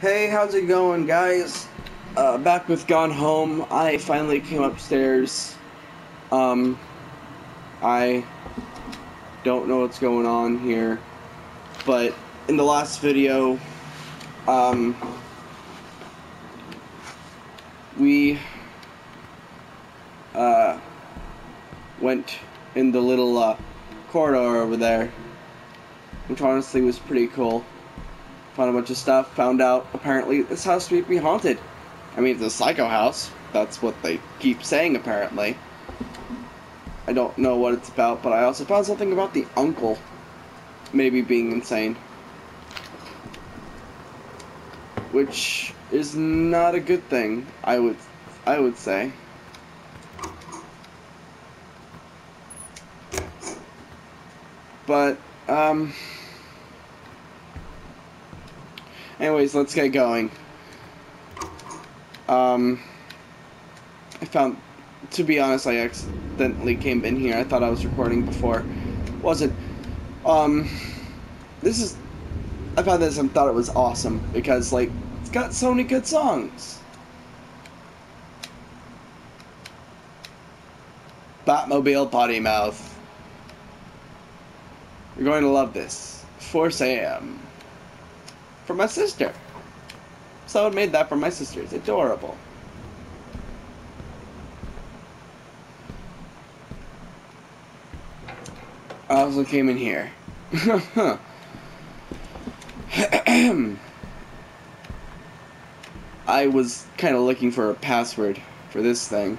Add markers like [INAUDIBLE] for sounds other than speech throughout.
Hey, how's it going, guys? Uh, back with Gone Home. I finally came upstairs. Um, I don't know what's going on here, but in the last video, um, we uh, went in the little uh, corridor over there, which honestly was pretty cool found a bunch of stuff, found out apparently this house may be haunted. I mean, it's a psycho house. That's what they keep saying, apparently. I don't know what it's about, but I also found something about the uncle maybe being insane. Which is not a good thing, I would I would say. But um Anyways, let's get going. Um, I found, to be honest, I accidentally came in here. I thought I was recording before. Wasn't. Um, this is, I found this and thought it was awesome because, like, it's got so many good songs. Bratmobile Potty Mouth. You're going to love this. For Sam for my sister. Someone made that for my sister. It's adorable. I also came in here. [LAUGHS] I was kind of looking for a password for this thing.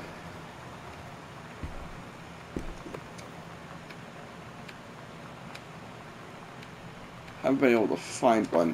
I haven't been able to find one.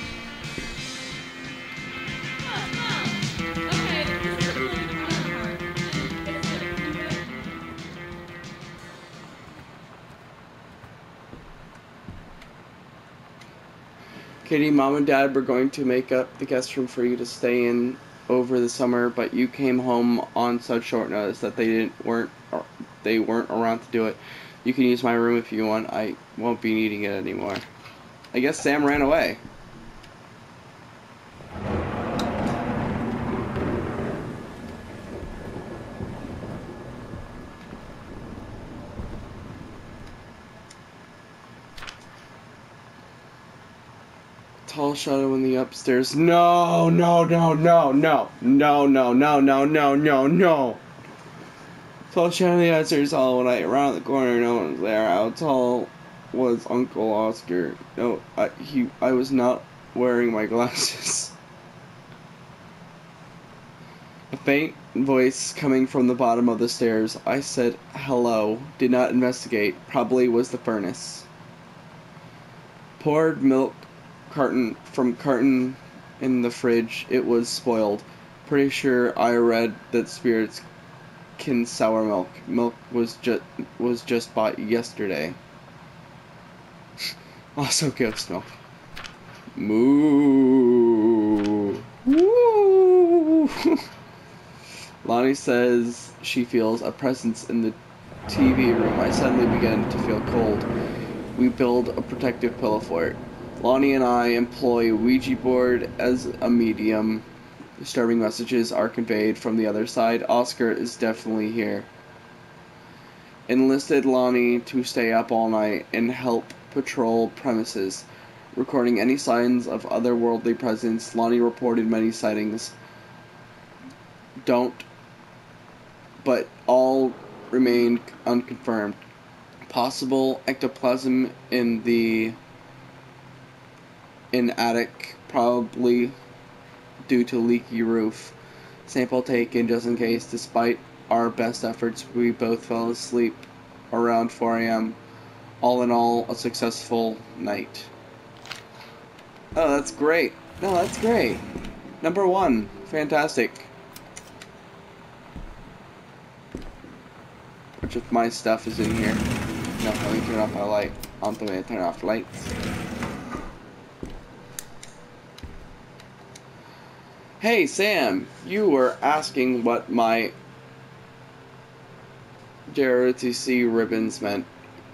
Katie, mom and dad were going to make up the guest room for you to stay in over the summer, but you came home on such short notice that they didn't weren't uh, they weren't around to do it. You can use my room if you want. I won't be needing it anymore. I guess Sam ran away. Tall shadow in the upstairs. No, no, no, no, no, no, no, no, no, no, no, no. Tall shadow in the upstairs all night. Around the corner, no one was there. How tall was Uncle Oscar? No, I, he, I was not wearing my glasses. A faint voice coming from the bottom of the stairs. I said hello. Did not investigate. Probably was the furnace. Poured milk carton from carton in the fridge. It was spoiled. Pretty sure I read that spirits can sour milk. Milk was just was just bought yesterday. [LAUGHS] also ghost milk. Moo. Woo. [LAUGHS] Lonnie says she feels a presence in the TV room. I suddenly begin to feel cold. We build a protective pillow for it. Lonnie and I employ Ouija board as a medium. Disturbing messages are conveyed from the other side. Oscar is definitely here. Enlisted Lonnie to stay up all night and help patrol premises. Recording any signs of otherworldly presence, Lonnie reported many sightings. Don't, but all remain unconfirmed. Possible ectoplasm in the in attic, probably due to leaky roof. Sample taken just in case. Despite our best efforts, we both fell asleep around 4 a.m. All in all, a successful night. Oh, that's great. No, that's great. Number one. Fantastic. Which of my stuff is in here? No, let me turn off my light. The way to turn off lights. Hey, Sam, you were asking what my JROTC ribbons meant.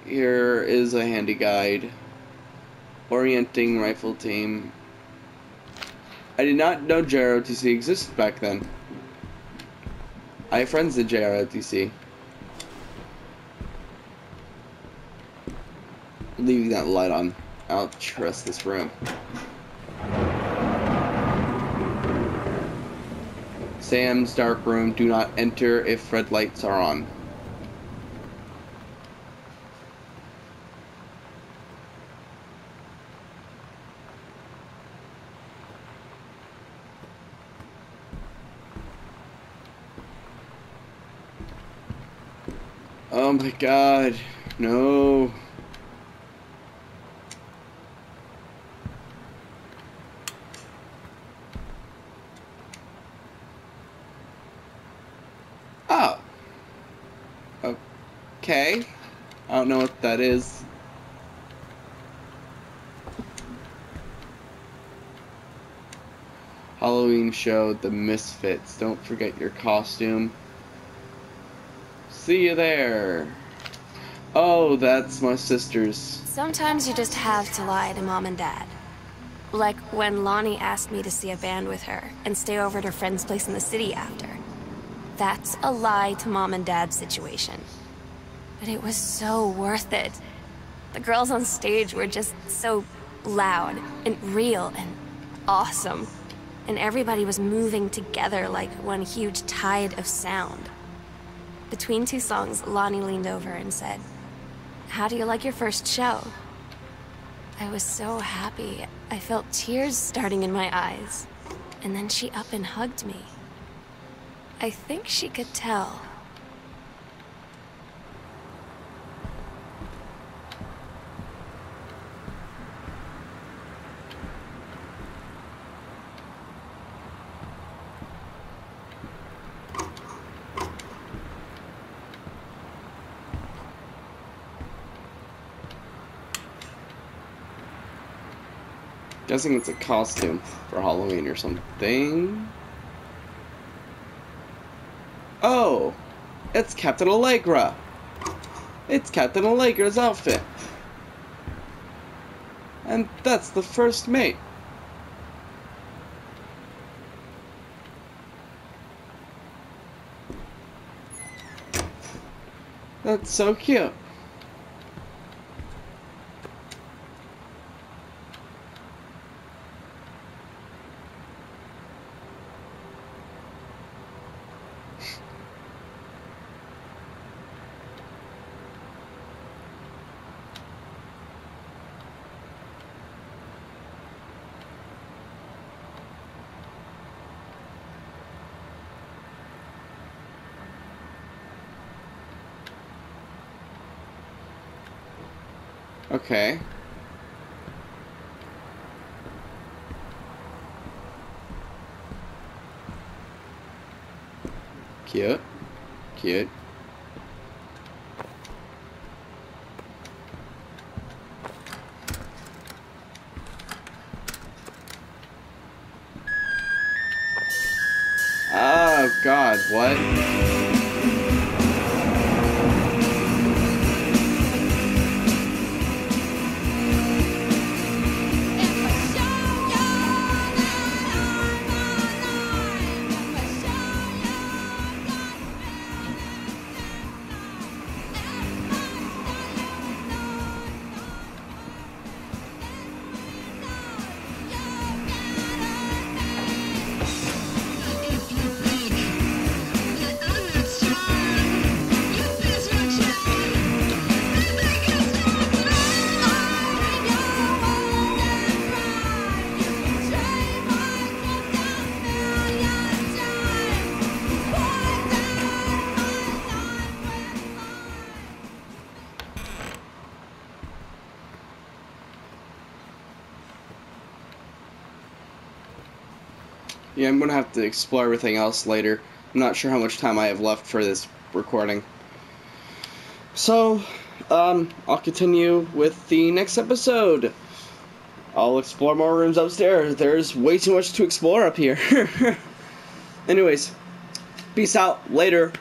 Here is a handy guide. Orienting Rifle Team. I did not know JROTC existed back then. I have friends in JROTC. Leaving that light on. I'll trust this room. Sam's dark room. Do not enter if red lights are on. Oh my god. No. Oh. Okay. I don't know what that is. Halloween show, The Misfits. Don't forget your costume. See you there. Oh, that's my sister's. Sometimes you just have to lie to mom and dad. Like when Lonnie asked me to see a band with her and stay over at her friend's place in the city after. That's a lie to mom and dad situation. But it was so worth it. The girls on stage were just so loud and real and awesome. And everybody was moving together like one huge tide of sound. Between two songs, Lonnie leaned over and said, How do you like your first show? I was so happy. I felt tears starting in my eyes. And then she up and hugged me. I think she could tell. Guessing it's a costume for Halloween or something. Oh, it's Captain Allegra. It's Captain Allegra's outfit. And that's the first mate. That's so cute. Okay. Cute. Cute. Oh god, what? Yeah, I'm gonna have to explore everything else later. I'm not sure how much time I have left for this recording. So, um, I'll continue with the next episode. I'll explore more rooms upstairs. There's way too much to explore up here. [LAUGHS] Anyways, peace out. Later.